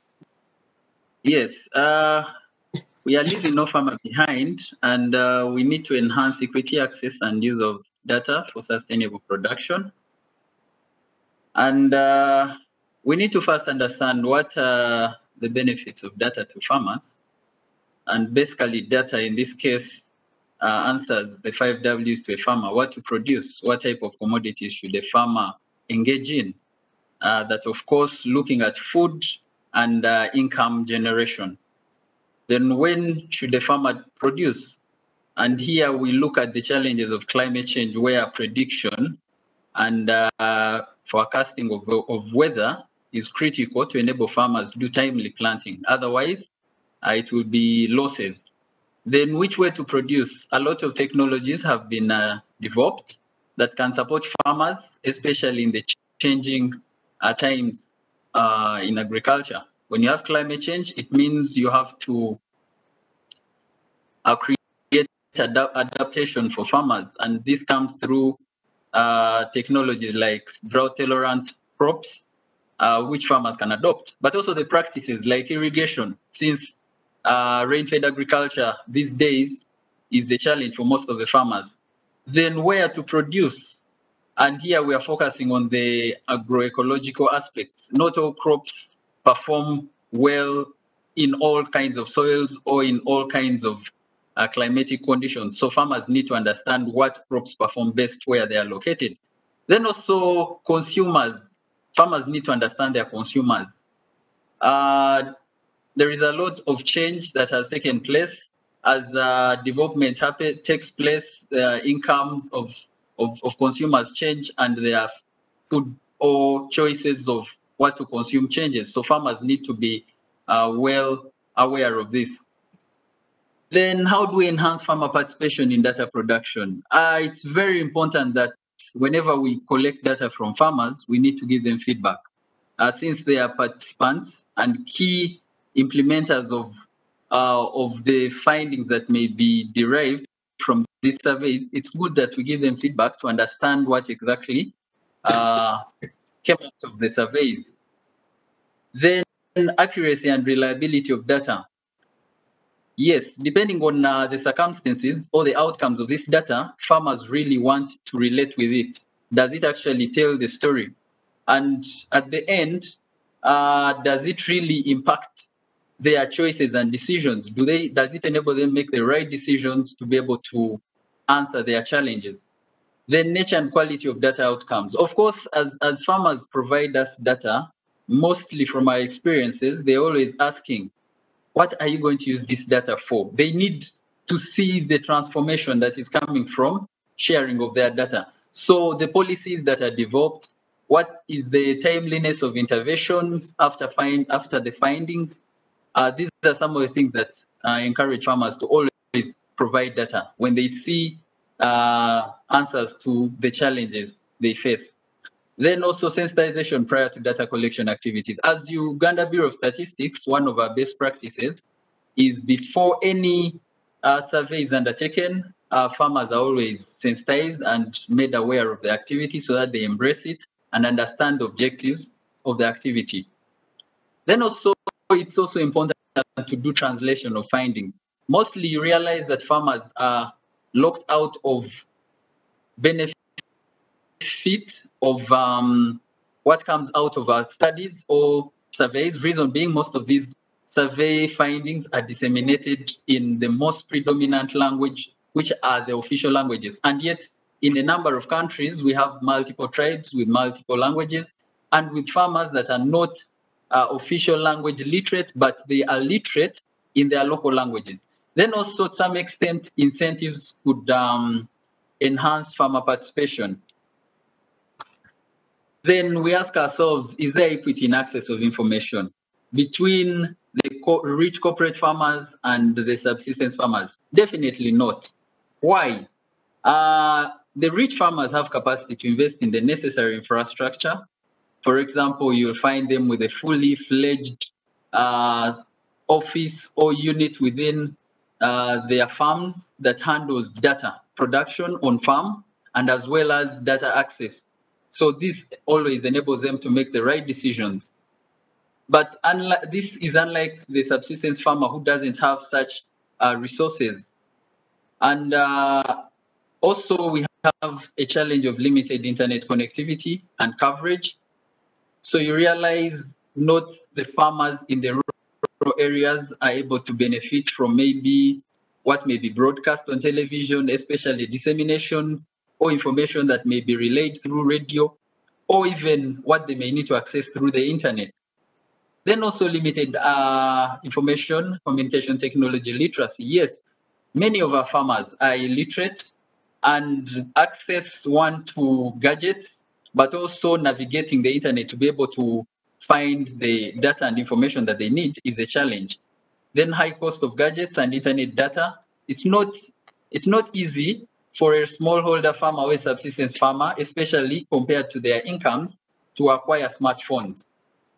Yes. Uh, we are leaving no farmer behind, and uh, we need to enhance equity access and use of data for sustainable production. And uh, we need to first understand what are the benefits of data to farmers. And basically, data in this case uh, answers the five W's to a farmer what to produce, what type of commodities should a farmer engage in, uh, that of course looking at food and uh, income generation. Then when should a farmer produce? And here we look at the challenges of climate change where prediction and uh, forecasting of, of weather is critical to enable farmers to do timely planting. Otherwise, uh, it will be losses. Then which way to produce? A lot of technologies have been uh, developed that can support farmers, especially in the changing uh, times uh, in agriculture. When you have climate change, it means you have to uh, create ad adaptation for farmers. And this comes through uh, technologies like drought-tolerant crops, uh, which farmers can adopt, but also the practices like irrigation, since uh, rain-fed agriculture these days is a challenge for most of the farmers. Then where to produce? And here we are focusing on the agroecological aspects. Not all crops perform well in all kinds of soils or in all kinds of uh, climatic conditions. So farmers need to understand what crops perform best where they are located. Then also consumers, farmers need to understand their consumers. Uh, there is a lot of change that has taken place as uh, development happen, takes place, the incomes of, of, of consumers change and their food or choices of what to consume changes. So farmers need to be uh, well aware of this. Then how do we enhance farmer participation in data production? Uh, it's very important that whenever we collect data from farmers, we need to give them feedback. Uh, since they are participants and key implementers of uh, of the findings that may be derived these surveys, it's good that we give them feedback to understand what exactly uh, came out of the surveys. Then accuracy and reliability of data. Yes, depending on uh, the circumstances or the outcomes of this data, farmers really want to relate with it. Does it actually tell the story? And at the end, uh, does it really impact their choices and decisions? Do they does it enable them make the right decisions to be able to answer their challenges? The nature and quality of data outcomes. Of course, as, as farmers provide us data, mostly from our experiences, they're always asking, what are you going to use this data for? They need to see the transformation that is coming from sharing of their data. So the policies that are developed, what is the timeliness of interventions after find after the findings? Uh, these are some of the things that I encourage farmers to always provide data when they see uh, answers to the challenges they face. Then also sensitization prior to data collection activities. As Uganda Bureau of Statistics, one of our best practices is before any uh, survey is undertaken, uh, farmers are always sensitized and made aware of the activity so that they embrace it and understand the objectives of the activity. Then also, it's also important to do translation of findings. Mostly you realize that farmers are locked out of benefit of um, what comes out of our studies or surveys. Reason being, most of these survey findings are disseminated in the most predominant language, which are the official languages. And yet, in a number of countries, we have multiple tribes with multiple languages and with farmers that are not uh, official language literate, but they are literate in their local languages. Then also, to some extent, incentives could um, enhance farmer participation. Then we ask ourselves, is there equity in access of information between the co rich corporate farmers and the subsistence farmers? Definitely not. Why? Uh, the rich farmers have capacity to invest in the necessary infrastructure. For example, you'll find them with a fully fledged uh, office or unit within uh, their farms that handles data production on farm and as well as data access. So this always enables them to make the right decisions. But this is unlike the subsistence farmer who doesn't have such uh, resources. And uh, also we have a challenge of limited internet connectivity and coverage. So you realize not the farmers in the rural areas are able to benefit from maybe what may be broadcast on television, especially disseminations or information that may be relayed through radio, or even what they may need to access through the internet. Then also limited uh, information communication technology literacy. Yes, many of our farmers are illiterate and access one to gadgets, but also navigating the internet to be able to find the data and information that they need is a challenge. Then high cost of gadgets and internet data. It's not it's not easy for a smallholder farmer or a subsistence farmer, especially compared to their incomes, to acquire smartphones.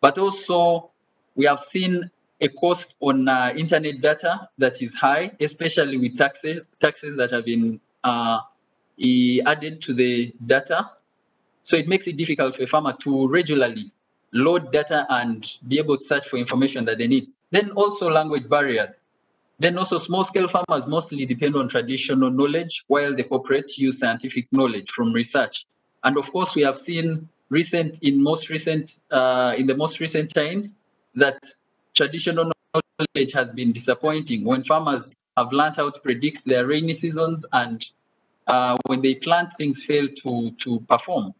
But also, we have seen a cost on uh, internet data that is high, especially with taxes taxes that have been uh, added to the data. So it makes it difficult for a farmer to regularly load data and be able to search for information that they need. Then also language barriers. Then also small scale farmers mostly depend on traditional knowledge while the corporate use scientific knowledge from research. And of course, we have seen recent in most recent uh, in the most recent times that traditional knowledge has been disappointing when farmers have learned how to predict their rainy seasons and uh, when they plant things fail to to perform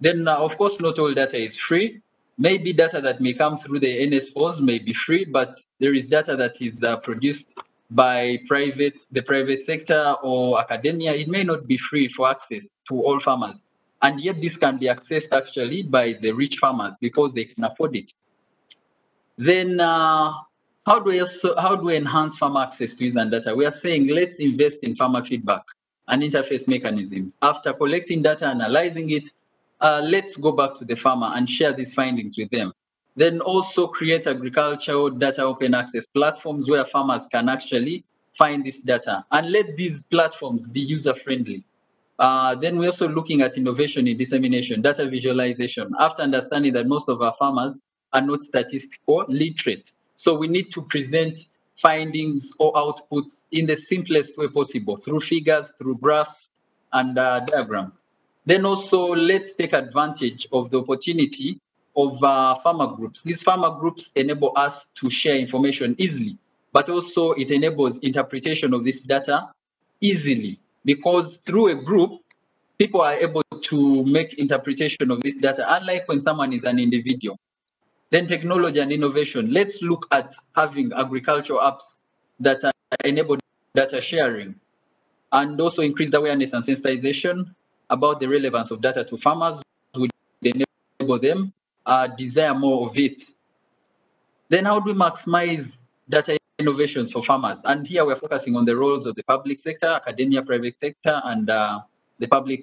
then, uh, of course, not all data is free. Maybe data that may come through the NSOs may be free, but there is data that is uh, produced by private, the private sector or academia. It may not be free for access to all farmers. And yet this can be accessed actually by the rich farmers because they can afford it. Then uh, how do we also, how do we enhance farmer access to user data? We are saying let's invest in farmer feedback and interface mechanisms. After collecting data, analyzing it, uh, let's go back to the farmer and share these findings with them. Then also create agricultural data open access platforms where farmers can actually find this data and let these platforms be user friendly. Uh, then we're also looking at innovation in dissemination, data visualization, after understanding that most of our farmers are not statistical literate. So we need to present findings or outputs in the simplest way possible through figures, through graphs, and uh, diagrams. Then also let's take advantage of the opportunity of uh, farmer groups. These farmer groups enable us to share information easily, but also it enables interpretation of this data easily because through a group, people are able to make interpretation of this data, unlike when someone is an individual. Then technology and innovation. Let's look at having agricultural apps that enable data sharing and also increase awareness and sensitization about the relevance of data to farmers would enable them uh, desire more of it. Then how do we maximize data innovations for farmers? And here we're focusing on the roles of the public sector, academia, private sector, and uh, the public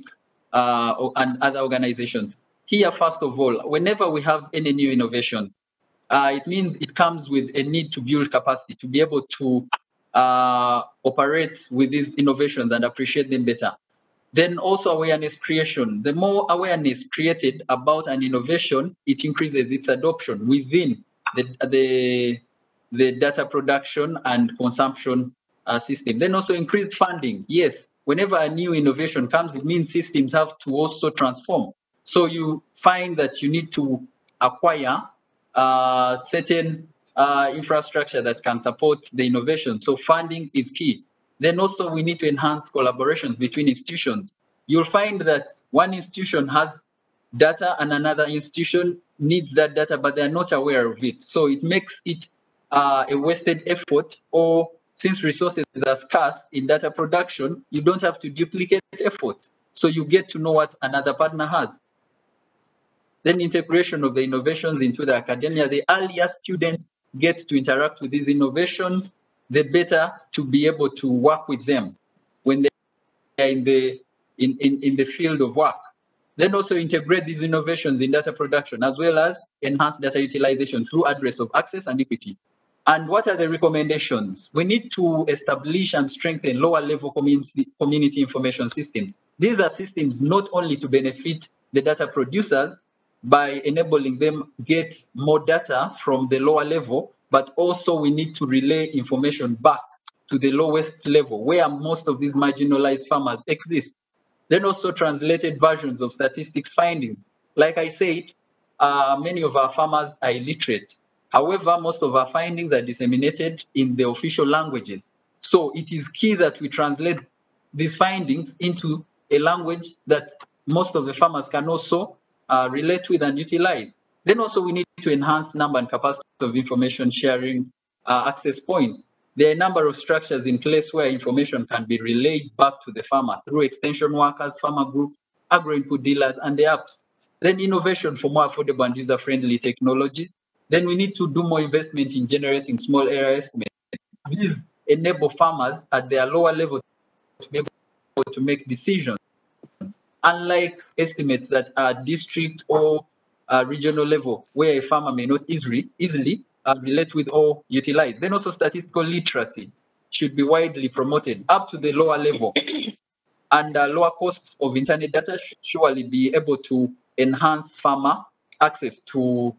uh, and other organizations. Here, first of all, whenever we have any new innovations, uh, it means it comes with a need to build capacity to be able to uh, operate with these innovations and appreciate them better. Then also awareness creation. The more awareness created about an innovation, it increases its adoption within the, the, the data production and consumption uh, system. Then also increased funding. Yes, whenever a new innovation comes, it means systems have to also transform. So you find that you need to acquire uh, certain uh, infrastructure that can support the innovation. So funding is key. Then also we need to enhance collaborations between institutions. You'll find that one institution has data and another institution needs that data, but they're not aware of it. So it makes it uh, a wasted effort or since resources are scarce in data production, you don't have to duplicate efforts. So you get to know what another partner has. Then integration of the innovations into the academia. The earlier students get to interact with these innovations, the better to be able to work with them when they're in the in, in, in the field of work. Then also integrate these innovations in data production as well as enhance data utilization through address of access and equity. And what are the recommendations? We need to establish and strengthen lower level community, community information systems. These are systems not only to benefit the data producers by enabling them get more data from the lower level, but also we need to relay information back to the lowest level where most of these marginalized farmers exist. Then also translated versions of statistics findings. Like I said, uh, many of our farmers are illiterate. However, most of our findings are disseminated in the official languages. So it is key that we translate these findings into a language that most of the farmers can also uh, relate with and utilize. Then also we need to enhance number and capacity of information sharing uh, access points. There are a number of structures in place where information can be relayed back to the farmer through extension workers, farmer groups, agro input dealers, and the apps. Then innovation for more affordable and user-friendly technologies. Then we need to do more investment in generating small area estimates. These enable farmers at their lower level to be able to make decisions. Unlike estimates that are district or uh, regional level, where a farmer may not easily, easily uh, relate with or utilize. Then also statistical literacy should be widely promoted up to the lower level. and uh, lower costs of internet data should surely be able to enhance farmer access to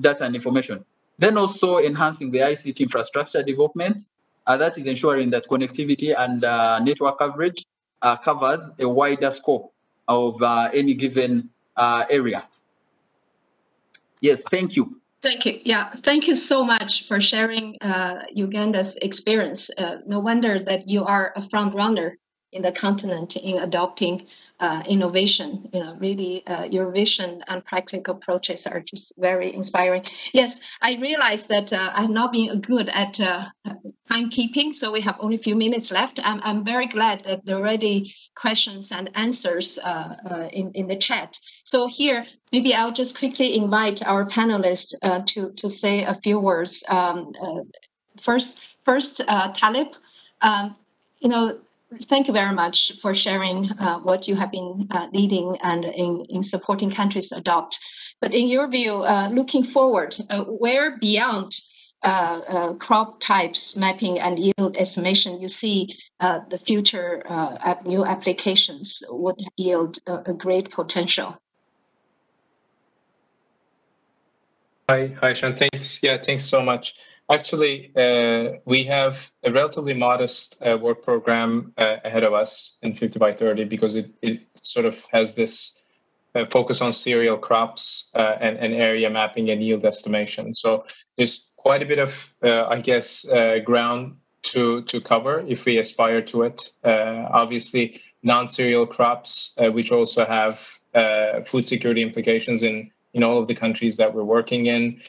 data and information. Then also enhancing the ICT infrastructure development. Uh, that is ensuring that connectivity and uh, network coverage uh, covers a wider scope of uh, any given uh, area. Yes, thank you. Thank you. Yeah, thank you so much for sharing uh, Uganda's experience. Uh, no wonder that you are a front runner in the continent in adopting uh, innovation. You know, really, uh, your vision and practical approaches are just very inspiring. Yes, I realize that uh, I've not been good at uh, timekeeping, so we have only a few minutes left. I'm, I'm very glad that there are already questions and answers uh, uh, in, in the chat. So here, maybe I'll just quickly invite our panelists to, to say a few words. Um, first, first Talip, um, you know, thank you very much for sharing uh, what you have been uh, leading and in, in supporting countries adopt. But in your view, uh, looking forward, uh, where beyond uh, uh, crop types mapping and yield estimation, you see the future new applications would yield a, a great potential? Hi, hi, Sean. Thanks. Yeah, thanks so much. Actually, uh, we have a relatively modest uh, work program uh, ahead of us in 50 by 30 because it, it sort of has this uh, focus on cereal crops uh, and, and, area mapping and yield estimation. So there's quite a bit of, uh, I guess, ground to, to cover if we aspire to it. obviously, non-cereal crops, which also have food security implications in, in all of the countries that we're working in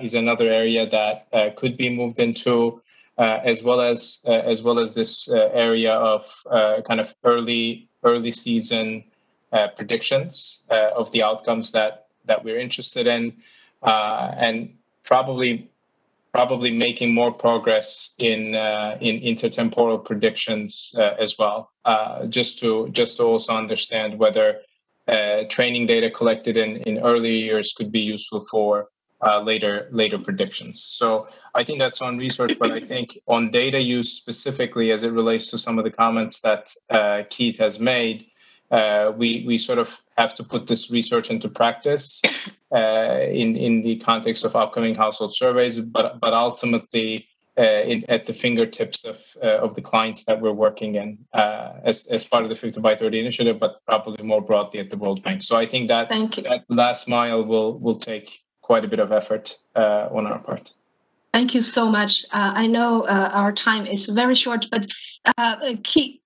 is another area that uh, could be moved into, uh, as well as as well as this area of kind of early early season predictions of the outcomes that that we're interested in, and probably probably making more progress in uh, in intertemporal predictions uh, as well. Uh, just to just to also understand whether training data collected in in early years could be useful for uh, later later predictions. So I think that's on research, but I think on data use specifically, as it relates to some of the comments that uh, Keith has made, uh, we we sort of have to put this research into practice uh, in in the context of upcoming household surveys, but but ultimately. Uh, in, at the fingertips of uh, of the clients that we're working in as as part of the 50 by 30 initiative, but probably more broadly at the World Bank. So I think that that last mile will will take quite a bit of effort uh, on our part. Thank you so much. Uh, I know uh, our time is very short, but uh, Keith,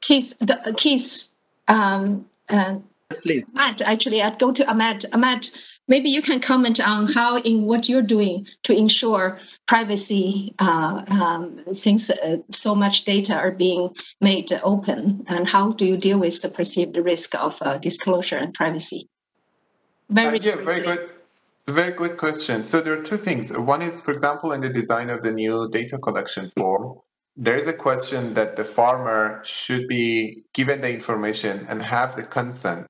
Keith, the, Keith, um, uh, please. Hamed, actually, I'd go to Hamed. Hamed, maybe you can comment on how, in what you're doing to ensure privacy, uh, um, since uh, so much data are being made open, and how do you deal with the perceived risk of uh, disclosure and privacy? Very, uh, yeah, very good. Very good question. So there are two things. One is, for example, in the design of the new data collection form, there is a question that the farmer should be given the information and have the consent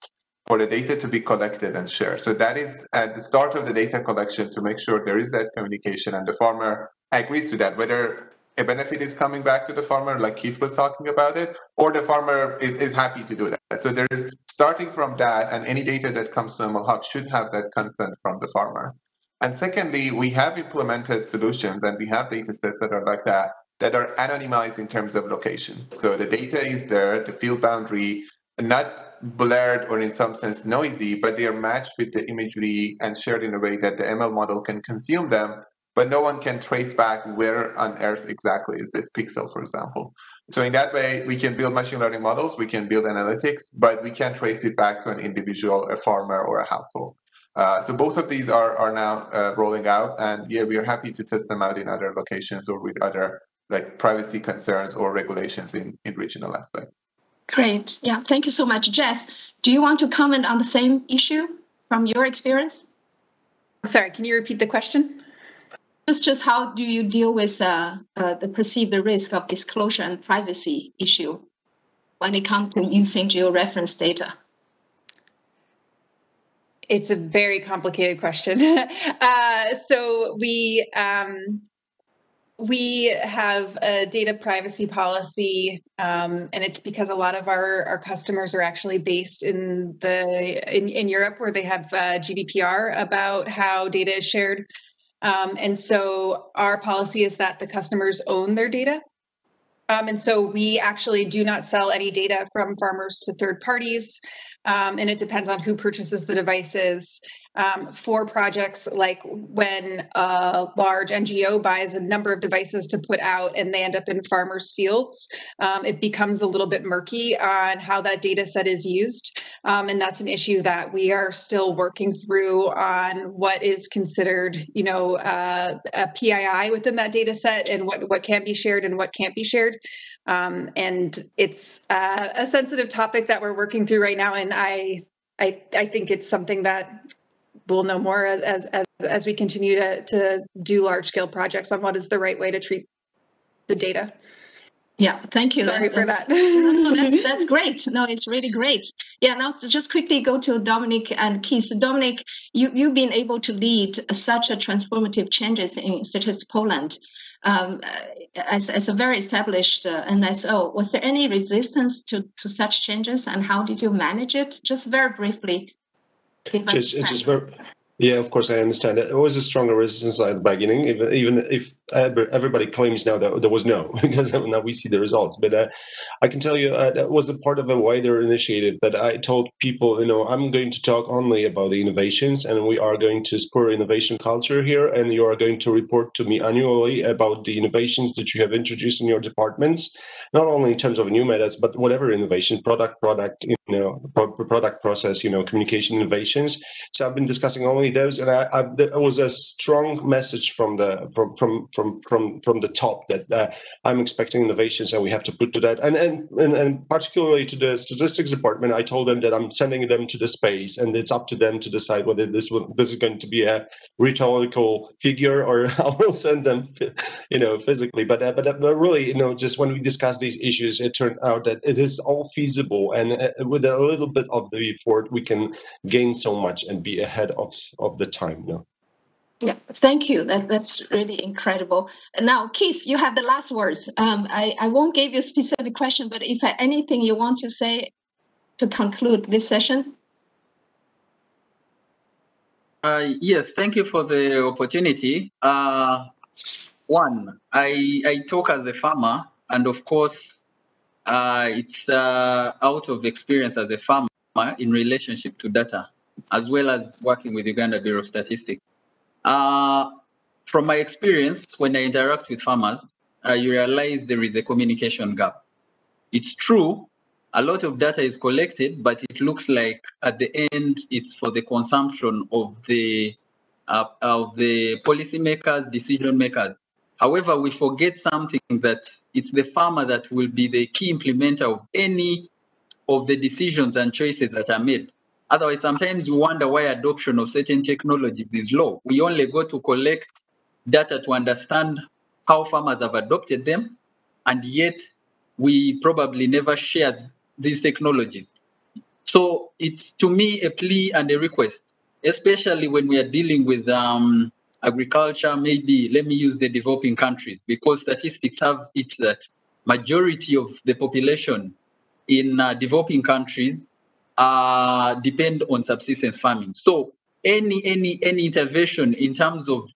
for the data to be collected and shared. So that is at the start of the data collection to make sure there is that communication and the farmer agrees to that, whether a benefit is coming back to the farmer, like Keith was talking about it, or the farmer is, is happy to do that. So there is starting from that, and any data that comes to ML Hub should have that consent from the farmer. And secondly, we have implemented solutions and we have data sets that are like that, that are anonymized in terms of location. So the data is there, the field boundary, not blurred or in some sense noisy, but they are matched with the imagery and shared in a way that the ML model can consume them but no one can trace back where on earth exactly is this pixel, for example. So in that way, we can build machine learning models, we can build analytics, but we can't trace it back to an individual, a farmer, or a household. Uh, so both of these are, are now uh, rolling out, and yeah, we are happy to test them out in other locations or with other like privacy concerns or regulations in, in regional aspects. Great. Yeah, thank you so much. Jess, do you want to comment on the same issue from your experience? Sorry, can you repeat the question? Just, just how do you deal with uh, uh, the perceived risk of disclosure and privacy issue when it comes to using georeference data? It's a very complicated question. uh, so we um, we have a data privacy policy, um, and it's because a lot of our, our customers are actually based in the in, in Europe, where they have uh, GDPR about how data is shared. Um, and so our policy is that the customers own their data. Um, and so we actually do not sell any data from farmers to third parties um, and it depends on who purchases the devices. Um, for projects like when a large NGO buys a number of devices to put out and they end up in farmers' fields, um, it becomes a little bit murky on how that data set is used. Um, and that's an issue that we are still working through on what is considered, you know, uh, a PII within that data set and what, what can be shared and what can't be shared. Um, and it's uh, a sensitive topic that we're working through right now. And I, I, I think it's something that we'll know more as as as we continue to to do large scale projects on what is the right way to treat the data. Yeah, thank you. Sorry for that. no, that's that's great. No, it's really great. Yeah, now just quickly go to Dominik and Keith. Dominik, you you've been able to lead such a transformative changes in Statistics Poland. Um, as, as a very established uh, NSO, was there any resistance to, to such changes and how did you manage it? Just very briefly, just, it's just very, yeah, of course, I understand. It was a stronger resistance at the beginning, even, even if everybody claims now that there was no, because now we see the results. But uh, I can tell you uh, that was a part of a wider initiative that I told people, you know, I'm going to talk only about the innovations, and we are going to spur innovation culture here, and you are going to report to me annually about the innovations that you have introduced in your departments, not only in terms of new methods, but whatever innovation, product, product, you know, product process, you know, communication innovations. So I've been discussing only those, and I, I, there was a strong message from the from from from from from the top that uh, I'm expecting innovations, and we have to put to that, and, and and and particularly to the statistics department, I told them that I'm sending them to the space, and it's up to them to decide whether this will, this is going to be a rhetorical figure or I will send them, you know, physically. But uh, but, uh, but really, you know, just when we discuss these issues, it turned out that it is all feasible, and uh, with a little bit of the effort, we can gain so much and be ahead of of the time. No. Yeah, thank you. That that's really incredible. Now, Keith, you have the last words. Um, I I won't give you a specific question, but if anything you want to say to conclude this session. Uh, yes, thank you for the opportunity. Uh, one, I I talk as a farmer, and of course, uh, it's uh, out of experience as a farmer in relationship to data as well as working with Uganda Bureau of Statistics. Uh, from my experience, when I interact with farmers, uh, you realize there is a communication gap. It's true, a lot of data is collected, but it looks like at the end it's for the consumption of the uh, of the policymakers, decision makers. However, we forget something that it's the farmer that will be the key implementer of any of the decisions and choices that are made. Otherwise, sometimes we wonder why adoption of certain technologies is low. We only go to collect data to understand how farmers have adopted them, and yet we probably never shared these technologies. So it's to me a plea and a request, especially when we are dealing with um, agriculture. Maybe let me use the developing countries because statistics have it that majority of the population in uh, developing countries uh, depend on subsistence farming. So any any any intervention in terms of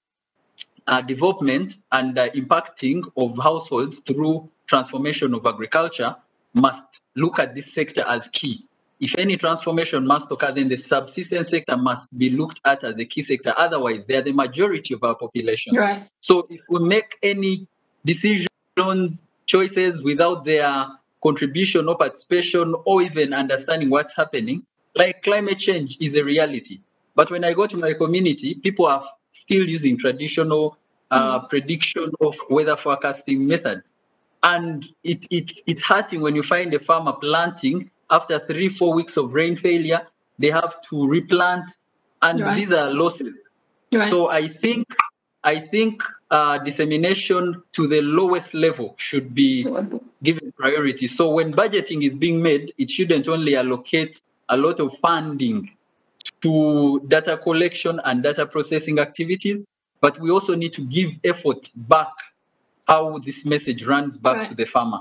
uh, development and uh, impacting of households through transformation of agriculture must look at this sector as key. If any transformation must occur, then the subsistence sector must be looked at as a key sector. Otherwise, they are the majority of our population. Right. So if we make any decisions, choices without their contribution or participation or even understanding what's happening, like climate change is a reality. But when I go to my community, people are still using traditional uh, prediction of weather forecasting methods. And it, it, it's hurting when you find a farmer planting after three, four weeks of rain failure, they have to replant, and Right. these are losses. Right. So I think I think uh, dissemination to the lowest level should be given priority. So when budgeting is being made, it shouldn't only allocate a lot of funding to data collection and data processing activities, but we also need to give effort back how this message runs back Right. to the farmer.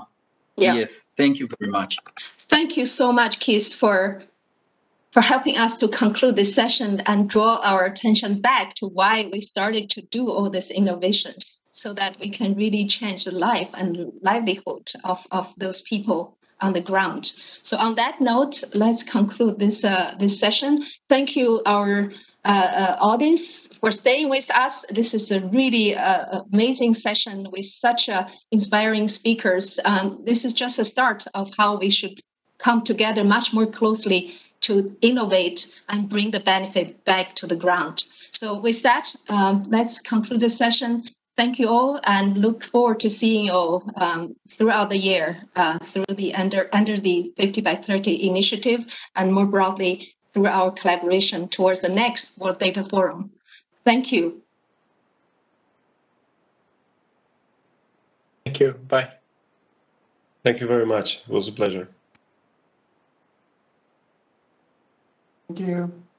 Yeah. Yes, thank you very much. Thank you so much, Keith, for for helping us to conclude this session and draw our attention back to why we started to do all these innovations so that we can really change the life and livelihood of, of those people on the ground. So on that note, let's conclude this uh, this session. Thank you, our uh, uh, audience, for staying with us. This is a really uh, amazing session with such uh, inspiring speakers. Um, this is just a start of how we should come together much more closely to innovate and bring the benefit back to the ground. So with that, um, let's conclude the session. Thank you all and look forward to seeing you all um, throughout the year uh, through the under, under the 50 by 30 initiative and more broadly through our collaboration towards the next World Data Forum. Thank you. Thank you. Bye. Thank you very much. It was a pleasure. Thank you.